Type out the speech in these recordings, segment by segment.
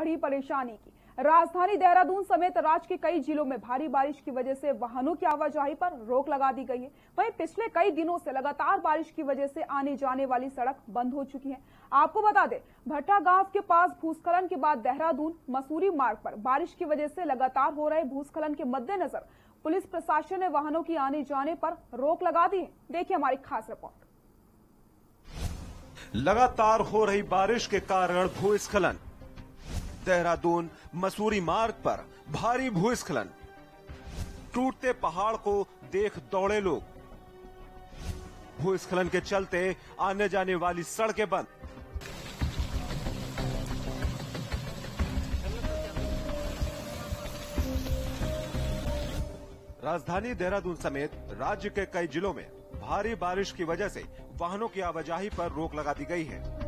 बड़ी परेशानी की। राजधानी देहरादून समेत राज्य के कई जिलों में भारी बारिश की वजह से वाहनों की आवाजाही पर रोक लगा दी गई है। वहीं पिछले कई दिनों से लगातार बारिश की वजह से आने जाने वाली सड़क बंद हो चुकी है। आपको बता दें, भट्टा गाँव के पास भूस्खलन के बाद देहरादून, मसूरी मार्ग पर बारिश की वजह से लगातार हो रहे भूस्खलन के मद्देनजर पुलिस प्रशासन ने वाहनों की आने जाने पर रोक लगा दी है। देखिए हमारी खास रिपोर्ट। लगातार हो रही बारिश के कारण भूस्खलन देहरादून, मसूरी मार्ग पर भारी भूस्खलन। टूटते पहाड़ को देख दौड़े लोग। भूस्खलन के चलते आने जाने वाली सड़कें बंद। राजधानी देहरादून समेत राज्य के कई जिलों में भारी बारिश की वजह से वाहनों की आवाजाही पर रोक लगा दी गई है।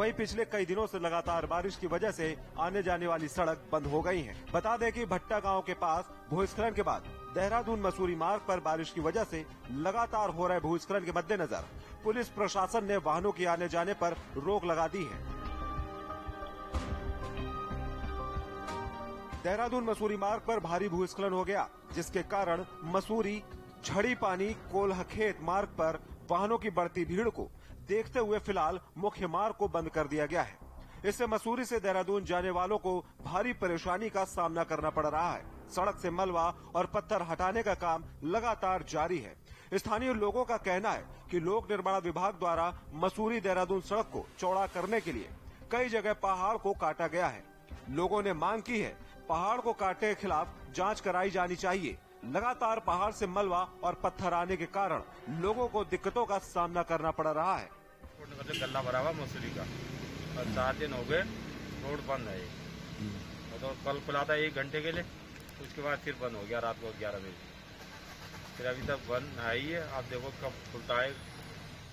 वहीं पिछले कई दिनों से लगातार बारिश की वजह से आने जाने वाली सड़क बंद हो गई है। बता दें कि भट्टा गाँव के पास भूस्खलन के बाद देहरादून मसूरी मार्ग पर बारिश की वजह से लगातार हो रहे भूस्खलन के मद्देनजर पुलिस प्रशासन ने वाहनों की आने जाने पर रोक लगा दी है। देहरादून मसूरी मार्ग पर भारी भूस्खलन हो गया, जिसके कारण मसूरी छड़ी पानी कोल्ह खेत मार्ग पर वाहनों की बढ़ती भीड़ को देखते हुए फ़िलहाल मुख्य मार्ग को बंद कर दिया गया है। इससे मसूरी से देहरादून जाने वालों को भारी परेशानी का सामना करना पड़ रहा है। सड़क से मलबा और पत्थर हटाने का काम लगातार जारी है। स्थानीय लोगों का कहना है कि लोक निर्माण विभाग द्वारा मसूरी देहरादून सड़क को चौड़ा करने के लिए कई जगह पहाड़ को काटा गया है। लोगों ने मांग की है, पहाड़ को काटने के खिलाफ जाँच कराई जानी चाहिए। लगातार पहाड़ से मलबा और पत्थर आने के कारण लोगों को दिक्कतों का सामना करना पड़ रहा है। मतलब गला भरा हुआ मसूरी का। और चार दिन हो गए रोड बंद है तो कल खुला था एक घंटे के लिए उसके बाद फिर बंद हो गया रात को ग्यारह बजे। फिर अभी तक बंद है ही है। आप देखो कब खुलता है।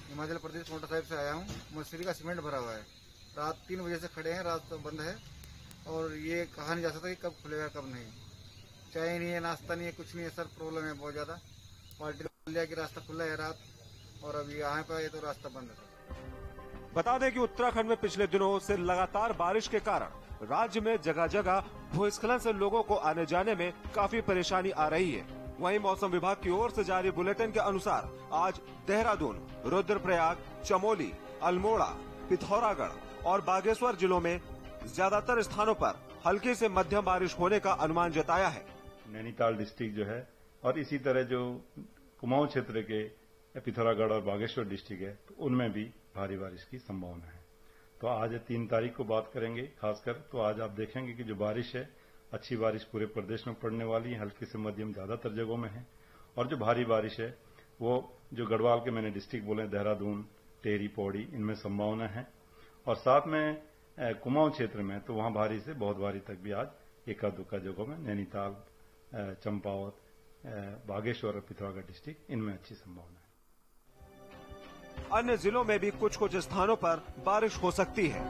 हिमाचल प्रदेश मोटर साहिब से आया हूँ। मसूरी का सीमेंट भरा हुआ है। रात तीन बजे से खड़े हैं रात तो बंद है। और ये कहा नहीं जा सकता कि कब खुलेगा कब नहीं। चाय नहीं है, नाश्ता नहीं है, कुछ नहीं है, सर प्रॉब्लम है बहुत ज़्यादा। पार्टी दिया कि रास्ता खुला है रात, और अभी यहाँ पे आए तो रास्ता बंद है। बता दें कि उत्तराखंड में पिछले दिनों से लगातार बारिश के कारण राज्य में जगह जगह भूस्खलन से लोगों को आने जाने में काफ़ी परेशानी आ रही है। वहीं मौसम विभाग की ओर से जारी बुलेटिन के अनुसार आज देहरादून, रुद्रप्रयाग, चमोली, अल्मोड़ा, पिथौरागढ़ और बागेश्वर जिलों में ज़्यादातर स्थानों पर हल्की से मध्यम बारिश होने का अनुमान जताया है। नैनीताल डिस्ट्रिक्ट जो है, और इसी तरह जो कुमाऊं क्षेत्र के पिथौरागढ़ और बागेश्वर डिस्ट्रिक्ट है तो उनमें भी भारी बारिश की संभावना है। तो आज तीन तारीख को बात करेंगे, खासकर तो आज आप देखेंगे कि जो बारिश है, अच्छी बारिश पूरे प्रदेश में पड़ने वाली है, हल्की से मध्यम ज़्यादातर जगहों में है। और जो भारी बारिश है, वो जो गढ़वाल के मैंने डिस्ट्रिक्ट बोले देहरादून टेरी पौड़ी, इनमें संभावना है। और साथ में कुमाऊं क्षेत्र में तो वहाँ भारी से बहुत भारी तक भी आज एका जगहों में नैनीताल चंपावत बागेश्वर और पिथौरागढ़ डिस्ट्रिक्ट, इनमें अच्छी संभावना है। अन्य जिलों में भी कुछ कुछ स्थानों पर बारिश हो सकती है।